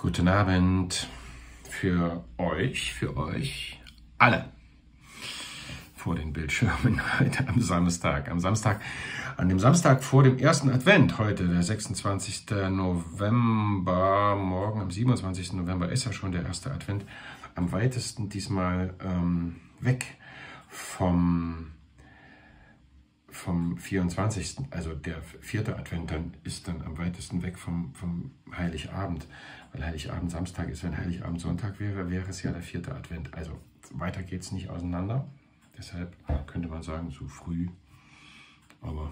Guten Abend für euch, für euch alle vor den Bildschirmen heute am Samstag. Am Samstag, an dem Samstag vor dem ersten Advent, heute der 26. November, morgen am 27. November ist ja schon der erste Advent, am weitesten diesmal ähm, weg vom vom 24., also der vierte Advent, dann ist dann am weitesten weg vom, vom Heiligabend. Weil Heiligabend Samstag ist, wenn Heiligabend Sonntag wäre, wäre es ja der vierte Advent. Also weiter geht es nicht auseinander. Deshalb könnte man sagen, so früh. Aber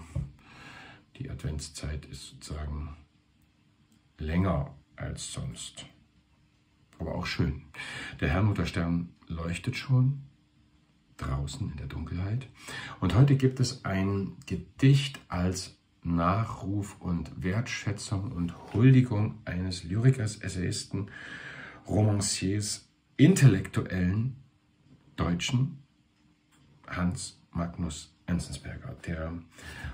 die Adventszeit ist sozusagen länger als sonst. Aber auch schön. Der Herrnhuter leuchtet schon draußen in der Dunkelheit. Und heute gibt es ein Gedicht als Nachruf und Wertschätzung und Huldigung eines Lyrikers, Essayisten, Romanciers, Intellektuellen, Deutschen, Hans Magnus Enzensberger, der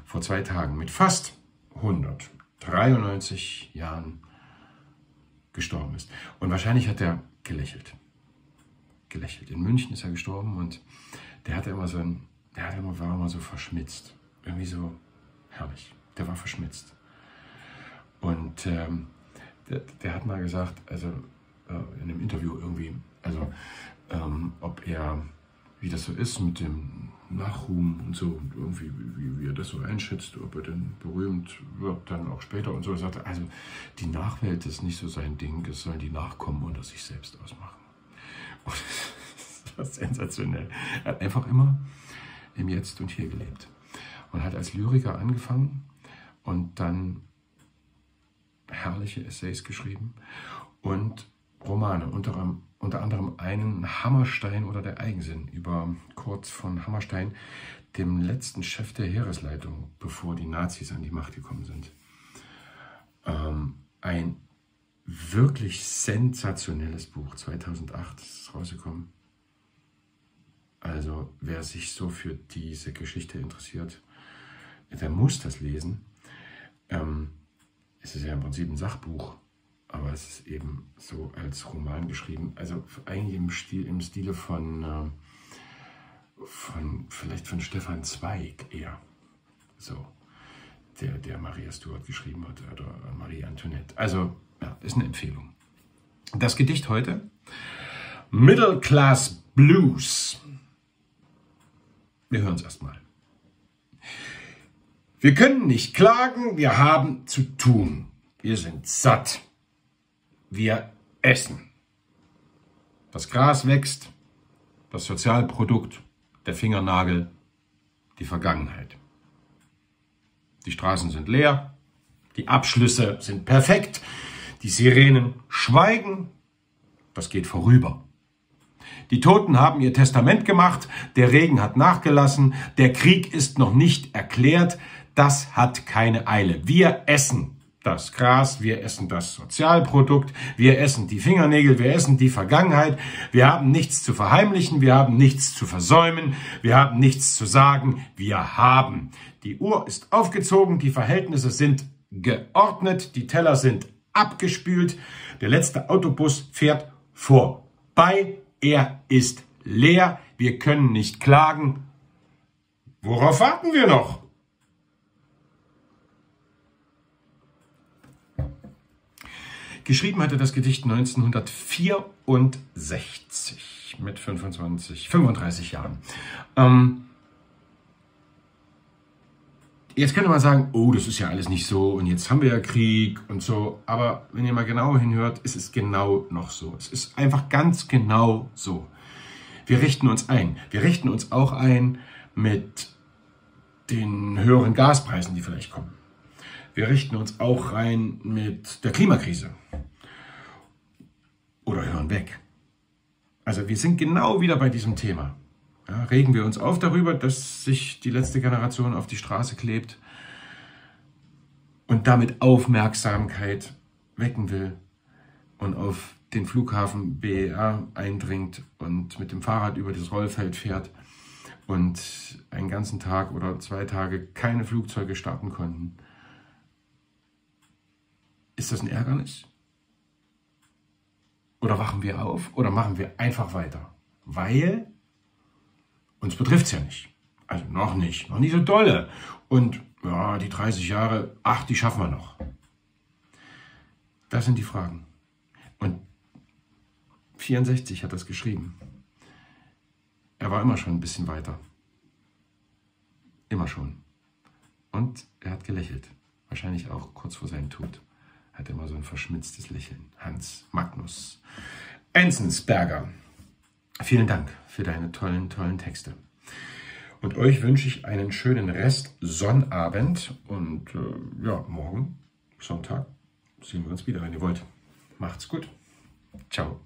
vor zwei Tagen mit fast 193 Jahren gestorben ist. Und wahrscheinlich hat er gelächelt gelächelt. In München ist er gestorben und der hatte immer so ein, der hatte immer, war immer so verschmitzt. Irgendwie so herrlich. Der war verschmitzt. Und ähm, der, der, hat mal gesagt, also äh, in einem Interview irgendwie, also ähm, ob er, wie das so ist mit dem Nachruhm und so, und irgendwie, wie, wie, er das so einschätzt, ob er denn berühmt wird, dann auch später und so, er sagte, also die Nachwelt ist nicht so sein Ding, es sollen die Nachkommen unter sich selbst ausmachen. War sensationell. Er hat einfach immer im Jetzt und Hier gelebt. Und hat als Lyriker angefangen und dann herrliche Essays geschrieben und Romane, unter, unter anderem einen Hammerstein oder der Eigensinn über Kurz von Hammerstein, dem letzten Chef der Heeresleitung, bevor die Nazis an die Macht gekommen sind. Ähm, ein wirklich sensationelles Buch. 2008 ist rausgekommen. Also wer sich so für diese Geschichte interessiert, der muss das lesen. Ähm, es ist ja im Prinzip ein Sachbuch, aber es ist eben so als Roman geschrieben. Also eigentlich im, Stil, im Stile von, äh, von, vielleicht von Stefan Zweig eher. So, der, der Maria Stuart geschrieben hat oder Marie Antoinette. Also ja, ist eine Empfehlung. Das Gedicht heute, Middle Class Blues. Wir hören es erstmal. Wir können nicht klagen, wir haben zu tun. Wir sind satt. Wir essen. Das Gras wächst, das Sozialprodukt, der Fingernagel, die Vergangenheit. Die Straßen sind leer, die Abschlüsse sind perfekt, die Sirenen schweigen, das geht vorüber. Die Toten haben ihr Testament gemacht, der Regen hat nachgelassen, der Krieg ist noch nicht erklärt, das hat keine Eile. Wir essen das Gras, wir essen das Sozialprodukt, wir essen die Fingernägel, wir essen die Vergangenheit, wir haben nichts zu verheimlichen, wir haben nichts zu versäumen, wir haben nichts zu sagen, wir haben. Die Uhr ist aufgezogen, die Verhältnisse sind geordnet, die Teller sind abgespült. Der letzte Autobus fährt vorbei. Er ist leer. Wir können nicht klagen. Worauf warten wir noch? Geschrieben hatte das Gedicht 1964 mit 25, 35 Jahren. Ähm, Jetzt könnte man sagen, oh, das ist ja alles nicht so und jetzt haben wir ja Krieg und so. Aber wenn ihr mal genau hinhört, ist es genau noch so. Es ist einfach ganz genau so. Wir richten uns ein. Wir richten uns auch ein mit den höheren Gaspreisen, die vielleicht kommen. Wir richten uns auch rein mit der Klimakrise. Oder hören weg. Also wir sind genau wieder bei diesem Thema. Ja, regen wir uns auf darüber, dass sich die letzte Generation auf die Straße klebt und damit Aufmerksamkeit wecken will und auf den Flughafen BER eindringt und mit dem Fahrrad über das Rollfeld fährt und einen ganzen Tag oder zwei Tage keine Flugzeuge starten konnten. Ist das ein Ärgernis? Oder wachen wir auf? Oder machen wir einfach weiter? Weil uns betrifft es ja nicht. Also noch nicht, noch nicht so dolle. Und ja, die 30 Jahre, ach, die schaffen wir noch. Das sind die Fragen. Und 64 hat das geschrieben. Er war immer schon ein bisschen weiter. Immer schon. Und er hat gelächelt. Wahrscheinlich auch kurz vor seinem Tod. Hat immer so ein verschmitztes Lächeln. Hans Magnus Enzensberger. Vielen Dank für deine tollen, tollen Texte. Und euch wünsche ich einen schönen Rest Sonnabend und äh, ja, morgen, Sonntag, sehen wir uns wieder, wenn ihr wollt. Macht's gut. Ciao.